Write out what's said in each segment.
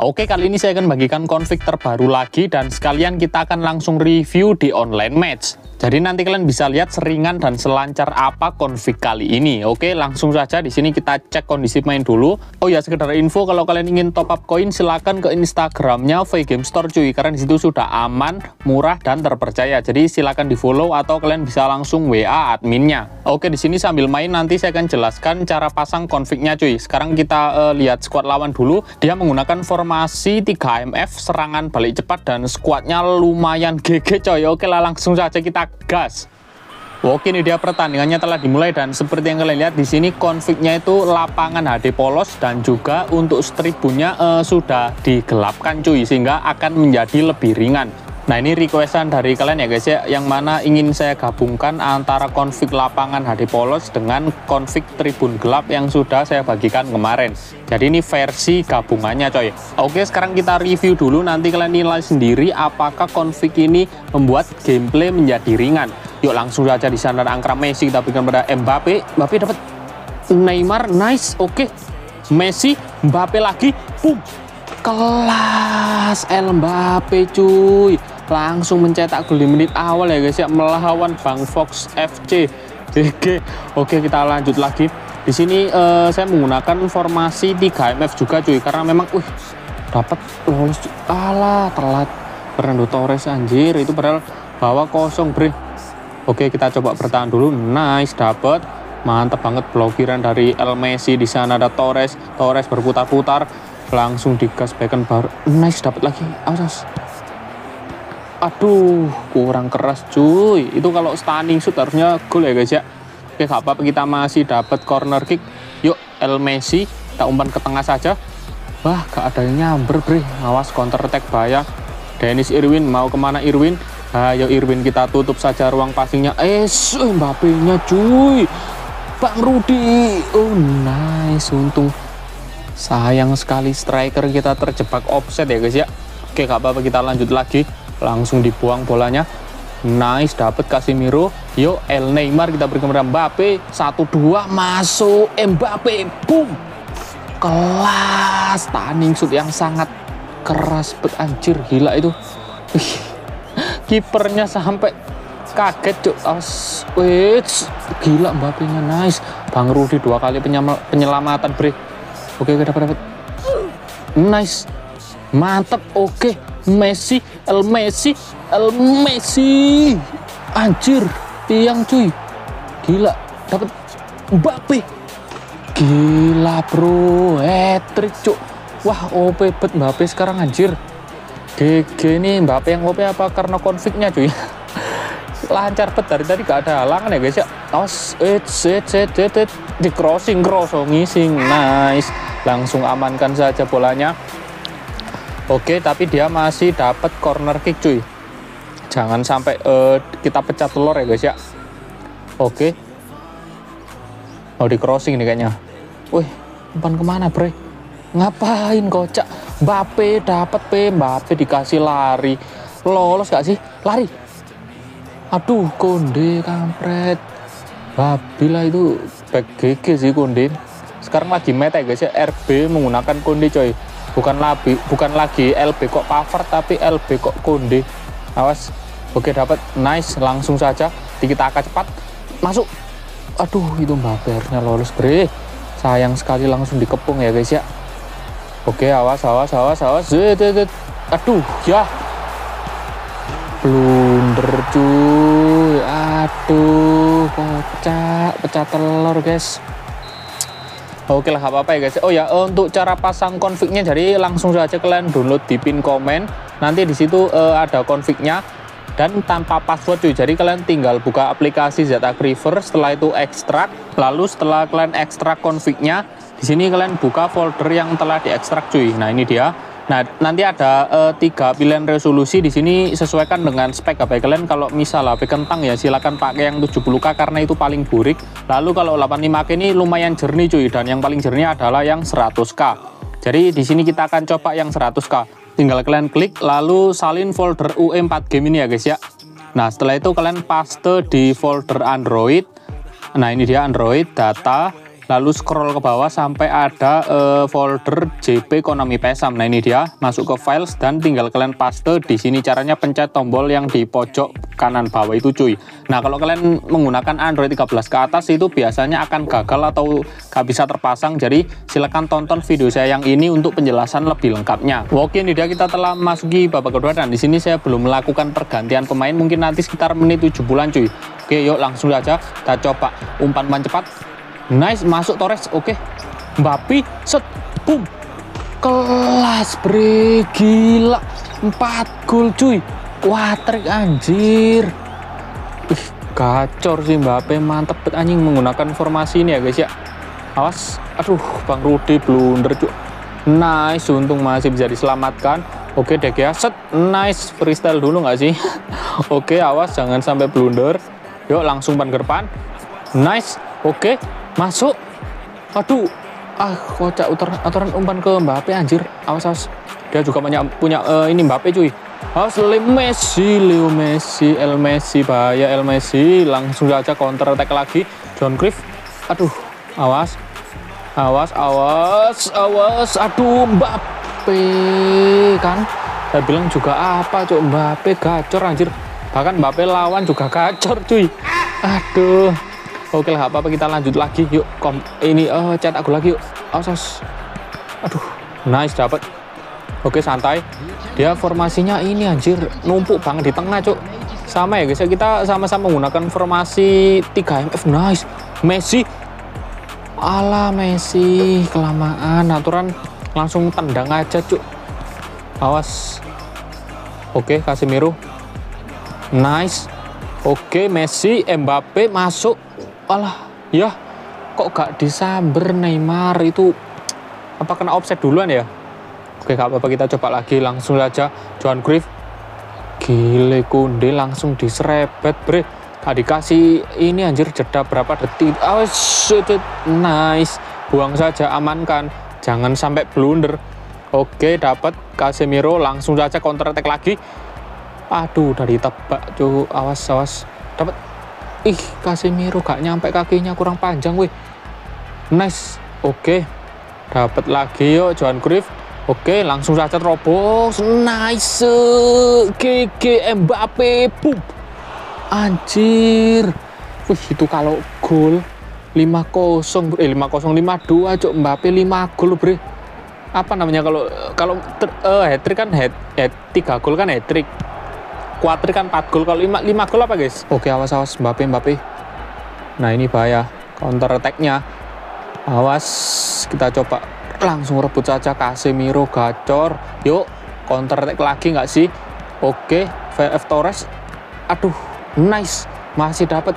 Oke, kali ini saya akan bagikan config terbaru lagi dan sekalian kita akan langsung review di online match. Jadi nanti kalian bisa lihat seringan dan selancar apa config kali ini. Oke, langsung saja di sini kita cek kondisi main dulu. Oh ya, sekedar info kalau kalian ingin top up koin silahkan ke Instagramnya VGame Store cuy, karena di situ sudah aman, murah dan terpercaya. Jadi silahkan di follow atau kalian bisa langsung WA adminnya. Oke, di sini sambil main nanti saya akan jelaskan cara pasang confignya cuy. Sekarang kita uh, lihat squad lawan dulu. Dia menggunakan formasi 3 MF, serangan balik cepat dan squadnya lumayan GG coy. Oke lah langsung saja kita gas. Oke ini dia pertandingannya telah dimulai dan seperti yang kalian lihat di sini konfignya itu lapangan HD polos dan juga untuk tribunnya uh, sudah digelapkan cuy sehingga akan menjadi lebih ringan. Nah ini requestan dari kalian ya guys ya yang mana ingin saya gabungkan antara konfig lapangan HD polos dengan konfig tribun gelap yang sudah saya bagikan kemarin. Jadi ini versi gabungannya coy. Oke sekarang kita review dulu nanti kalian nilai sendiri apakah konfig ini membuat gameplay menjadi ringan. Yuk langsung saja di sana angkra Messi kita berikan pada Mbappe. Mbappe dapat Neymar nice oke. Messi Mbappe lagi boom kelas El Mbappe cuy langsung mencetak gol di menit awal ya guys ya. Melawan Bang Fox FC GG oke kita lanjut lagi. Di sini uh, saya menggunakan formasi 3 MF juga cuy karena memang uh dapat lolos kalah telat. Fernando Torres anjir itu padahal bawa kosong bre. Oke kita coba bertahan dulu. Nice dapat mantap banget blokiran dari El Messi. Di sana ada Torres. Torres berputar-putar. Langsung digas baru nice dapat lagi. Awas aduh kurang keras cuy. Itu kalau stunning shoot harusnya gol ya guys ya. Oke gak apa-apa kita masih dapat corner kick. Yuk El Messi kita umpan ke tengah saja. Wah gak ada yang nyamber bre. Awas counter attack bahaya. Dennis Irwin mau ke mana Irwin? Ayo Irwin kita tutup saja ruang passingnya. Eh Mbappe nya cuy. Bang Rudi. Oh nice. Untung sayang sekali striker kita terjebak offset ya guys ya. Oke gak apa-apa kita lanjut lagi langsung dibuang bolanya. Nice dapat Casemiro. Yuk El Neymar kita beri kepada Mbappe satu dua masuk. Mbappe boom. Kelas. Stunning shoot yang sangat keras. Bet anjir gila itu. Kipernya sampai kaget cuk. Wait gila Mbappe nya nice. Bang Rudi dua kali penyelamatan bre. Oke oke dapat dapat nice. Mantap oke Messi El Messi El Messi. Anjir tiang cuy. Gila dapat Mbappe. Gila bro hat trick cuk. Wah OP bet Mbappe sekarang anjir. GG ini Mbappe yang OP apa? Karena konfliknya cuy. Lancar bet dari tadi gak ada halangan ya guys ya. Os it it it it, it. di crossing crossing ngising. Nice. Langsung amankan saja bolanya Oke, tapi dia masih dapat corner kick cuy. Jangan sampai uh, kita pecah telur ya guys ya. Oke. Mau di crossing nih kayaknya. Wih, umpan ke mana bre? Ngapain kocak? Mbappe dapat P, Mbappe dikasih lari. Lolos gak sih? Lari. Aduh, konde kampret. Babila itu back GG sih konde. Sekarang lagi meta ya guys ya, RB menggunakan konde coy bukan lagi bukan lagi LB kok Pavard tapi LB kok Konde awas oke dapat nice langsung saja. Dikit angka cepat masuk. Aduh itu Mbappe lolos bre. Sayang sekali langsung dikepung ya guys ya. Oke awas awas awas awas. Aduh ya. Blunder cuy. Aduh pecah pecah telur guys Oke lah apa-apa ya guys. Oh ya untuk cara pasang confignya jadi langsung saja kalian download di pin komen. Nanti di situ uh, ada confignya dan tanpa password cuy. Jadi kalian tinggal buka aplikasi Zeta River, setelah itu ekstrak. Lalu setelah kalian ekstrak confignya, di sini kalian buka folder yang telah diekstrak cuy. Nah ini dia. Nah, nanti ada uh, tiga pilihan resolusi di sini sesuaikan dengan spek HP kalian. Kalau misal HP kentang ya silakan pakai yang 70K karena itu paling burik. Lalu kalau 85K ini lumayan jernih cuy dan yang paling jernih adalah yang 100K. Jadi di sini kita akan coba yang 100K. Tinggal kalian klik lalu salin folder UE4 game ini ya guys ya. Nah, setelah itu kalian paste di folder Android. Nah, ini dia Android data lalu scroll ke bawah sampai ada uh, folder JP Konami Pesam. Nah ini dia, masuk ke files dan tinggal kalian paste di sini. Caranya pencet tombol yang di pojok kanan bawah itu cuy. Nah kalau kalian menggunakan Android 13 ke atas itu biasanya akan gagal atau gak bisa terpasang. Jadi silahkan tonton video saya yang ini untuk penjelasan lebih lengkapnya. Oke ini dia kita telah masuki babak kedua dan di sini saya belum melakukan pergantian pemain mungkin nanti sekitar menit 7 bulan cuy. Oke yuk langsung saja kita coba umpan-umpan cepat Nice, masuk Torres. Oke. Okay. Mbappe, set, boom. Kelas, bre. Gila. 4 gol, cuy. Kuatrik, anjir. Ih, gacor sih Mbappe. Mantep bet anjing menggunakan formasi ini ya, guys ya. Awas. Aduh, Bang Rudi blunder, cuy. Nice, untung masih bisa diselamatkan. Oke, dek ya. Set, nice. Freestyle dulu nggak sih? Oke, awas jangan sampai blunder. Yuk, langsung ban depan. Nice. Oke, masuk. Aduh. Ah kocak aturan umpan ke Mbappe anjir. Awas awas. Dia juga punya punya uh, ini Mbappe cuy. Awas Messi Leo Messi El Messi bahaya El Messi. Langsung saja counter attack lagi. John Cliff aduh awas. Awas awas awas. Aduh Mbappe kan? Saya bilang juga apa cuy Mbappe gacor anjir. Bahkan Mbappe lawan juga gacor cuy. Aduh Oke lah, apa-apa kita lanjut lagi. Yuk, kom ini uh, cetak gol lagi yuk. Awas, Aduh, nice dapat. Oke, santai. Dia formasinya ini anjir, numpuk banget di tengah, Cuk. Sama ya guys, ya. kita sama-sama menggunakan formasi 3MF. Nice. Messi. Ala Messi, kelamaan aturan langsung tendang aja, Cuk. Awas. Oke, Casemiro. Nice. Oke, Messi, Mbappe masuk alah ya kok gak disamber Neymar itu? Apa kena offset duluan ya? Oke gak apa-apa kita coba lagi langsung saja Johan Cruyff. Gile kunde langsung diserebet bre. Tadi kasih ini anjir jeda berapa detik. Oh shit, nice. Buang saja amankan. Jangan sampai blunder. Oke dapat Casemiro. Langsung saja counter attack lagi. Aduh dari tebak cuy awas awas. Dapat Ih, Casemiro gak nyampe kakinya kurang panjang weh. Nice. Oke. Dapat lagi yuk Johan Cruyff. Oke, langsung saja terobos. Nice. GG Mbappe. Boom. Anjir. Wih, itu kalau gol 5-0 eh 5-0 5-2 cok Mbappe 5 gol bre. Apa namanya kalau kalau uh, hat trick kan hat, hat 3 gol kan hat trick kuatri kan 4 gol. Kalau 5, 5 gol apa guys? Oke awas awas Mbappe Mbappe. Nah ini bahaya. Counter attack-nya. Awas kita coba langsung rebut saja. Casemiro gacor. Yuk counter attack lagi nggak sih? Oke VF Torres. Aduh nice. Masih dapat.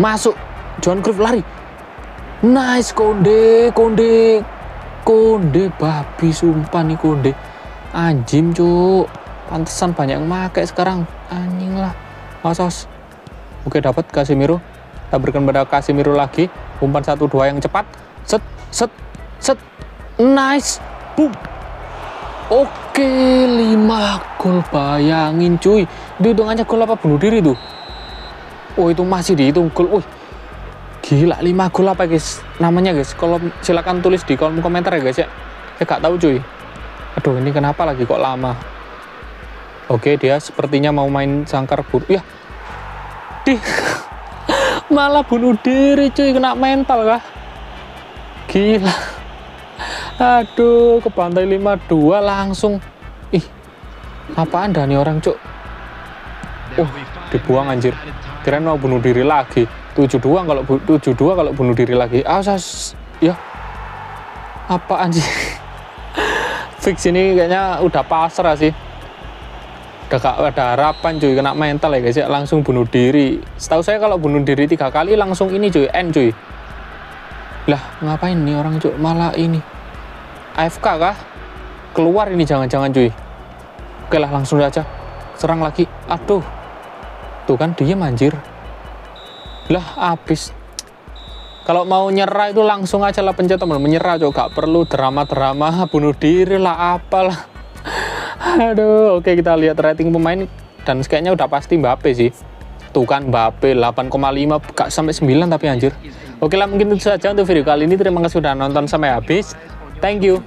Masuk. John Cruyff lari. Nice Konde Konde Konde babi sumpah nih Konde anjim cuk pantesan banyak yang pakai sekarang. Anjing lah. Asos oke dapat Casemiro berikan pada Casemiro lagi. Umpan satu dua yang cepat. Set set set. Nice. Boom. Oke 5 gol. Bayangin cuy. Dihitungannya gol apa? Bunuh diri tuh. Oh itu masih dihitung gol. Wih. Gila 5 gol apa guys? Namanya guys. Kalau silakan tulis di kolom komentar ya guys ya. Saya gak tahu cuy. Aduh ini kenapa lagi kok lama Oke, dia sepertinya mau main sangkar bur. Ya, di malah bunuh diri cuy, kena mental kah? Gila. Aduh, ke pantai 52 langsung. Ih, apaan dah nih orang cuk? Uh, dibuang anjir. Kirain mau bunuh diri lagi. 72 kalau 72 kalau bunuh diri lagi. Asas ya. Apa anjir? Fix ini kayaknya udah pasrah sih gak ada harapan cuy kena mental ya guys ya. Langsung bunuh diri. Setahu saya kalau bunuh diri tiga kali langsung ini cuy end cuy. Lah ngapain nih orang cuy? Malah ini. AFK kah? Keluar ini jangan-jangan cuy. Oke lah langsung aja serang lagi. Aduh. Tuh kan dia manjir lah habis. Kalau mau nyerah itu langsung aja lah pencet teman menyerah cuy. Gak perlu drama-drama bunuh diri lah apalah Aduh, oke kita lihat rating pemain dan kayaknya udah pasti Mbappe sih. Tuh kan Mbappe 8,5 gak sampai 9 tapi anjir. Oke lah mungkin itu saja untuk video kali ini. Terima kasih sudah nonton sampai habis. Thank you.